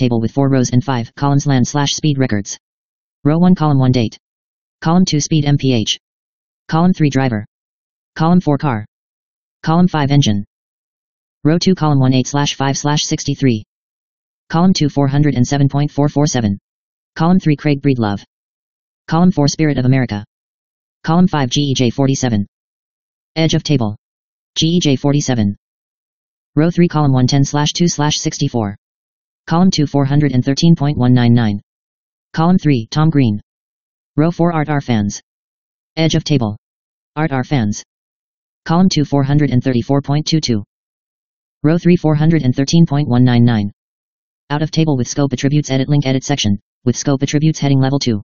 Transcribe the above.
table with 4 rows and 5 columns land slash speed records. Row 1 column 1 date. Column 2 speed mph. Column 3 driver. Column 4 car. Column 5 engine. Row 2 column 1 8 slash 5 slash 63. Column 2 407.447. Column 3 Craig Breedlove. Column 4 Spirit of America. Column 5 GEJ 47. Edge of table. GEJ 47. Row 3 column 110 slash 2 slash 64. Column 2 413.199. Column 3 Tom Green. Row 4 Art Arfons. Edge of table. Art Arfons. Column 2 434.22. Row 3 413.199. Out of table with scope attributes edit link edit section, with scope attributes heading level 2.